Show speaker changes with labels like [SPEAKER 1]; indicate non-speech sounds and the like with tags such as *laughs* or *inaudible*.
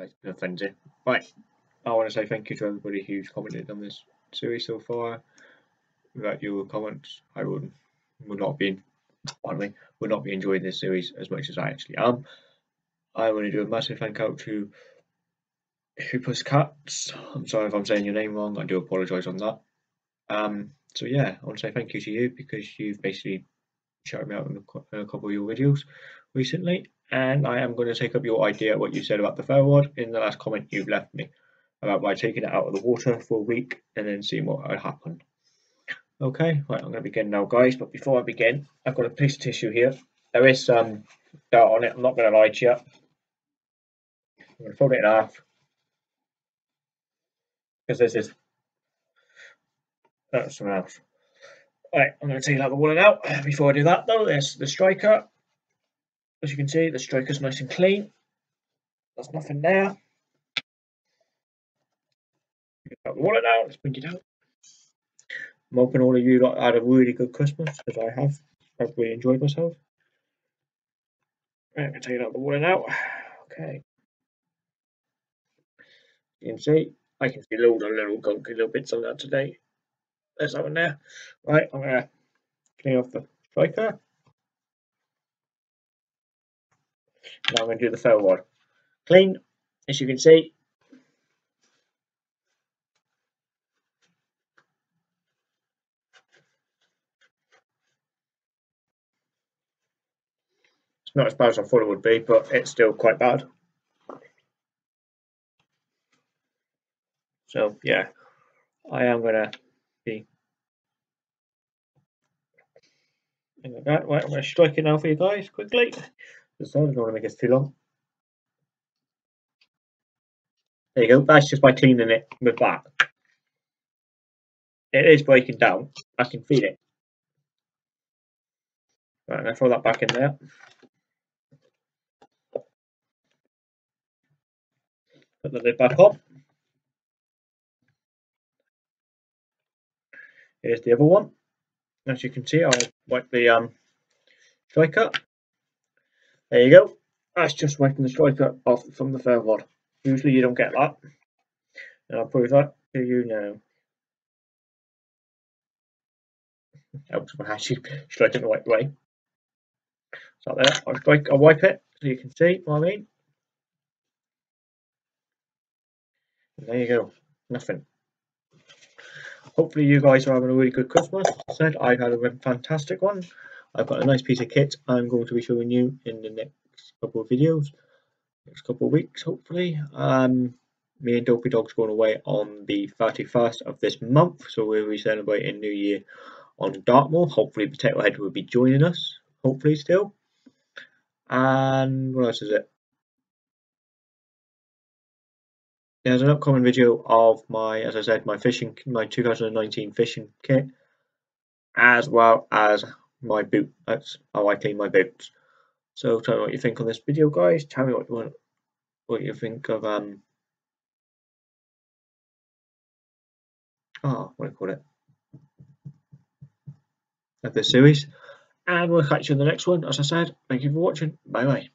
[SPEAKER 1] guys been offended. Right, I want to say thank you to everybody who's commented on this series so far. Without your comments, I would would not be, pardon would not be enjoying this series as much as I actually am. I want to do a massive thank out to Hoopus Cats. I'm sorry if I'm saying your name wrong. I do apologise on that. Um, so yeah, I want to say thank you to you because you've basically shouted me out in a, a uh, couple of your videos recently, and I am going to take up your idea what you said about the ferro rod in the last comment you've left me about by taking it out of the water for a week and then seeing what would happen. Okay, right, I'm going to begin now, guys. But before I begin, I've got a piece of tissue here. There is some dirt on it. I'm not going to lie to you. I'm going to fold it in half because this is that's something else. Right, I'm going to take out the woolen out. Before I do that, though, there's the striker. As you can see, the striker's nice and clean. There's nothing there. Get out the. Let's bring it out. I'm hoping all of you lot had a really good Christmas because I have. I've really enjoyed myself. Right, I'm going to take out the woolen out. Okay. You can see, I can see loads of little gunky little bits on that today. There's that one there. Right, I'm going to clean off the striker. Now I'm going to do the ferro rod. Clean, as you can see. It's not as bad as I thought it would be, but it's still quite bad. So yeah, I am going to be like that. Right, I'm going to strike it now for you guys quickly. This don't want to make it too long. There you go. That's just by cleaning it with that. It is breaking down. I can feel it. Right, I'm going to throw that back in there. Put the lid back on. Here's the other one. As you can see, I'll wipe the um, striker. There you go. That's just wiping the striker off from the ferro rod. Usually you don't get that. And I'll prove that to you now. Helps if *laughs* I actually strike it the right way. So there, I'll strike, I'll wipe it so you can see what I mean. And there you go, nothing. Hopefully you guys are having a really good Christmas. I said I've had a fantastic one. I've got a nice piece of kit I'm going to be showing you in the next couple of videos, next couple of weeks hopefully. Um, me and Dopey Dog's going away on the 31st of this month, so we'll be celebrating New Year on Dartmoor. Hopefully Potato Head will be joining us, hopefully still. And what else is it? There's an upcoming video of my, as I said, my fishing, my 2019 fishing kit, as well as my boot. That's how I clean my boots. So tell me what you think on this video, guys. Tell me what you want, what you think of um. Oh, what do you call it? Of this series, and we'll catch you in the next one. As I said, thank you for watching. Bye bye.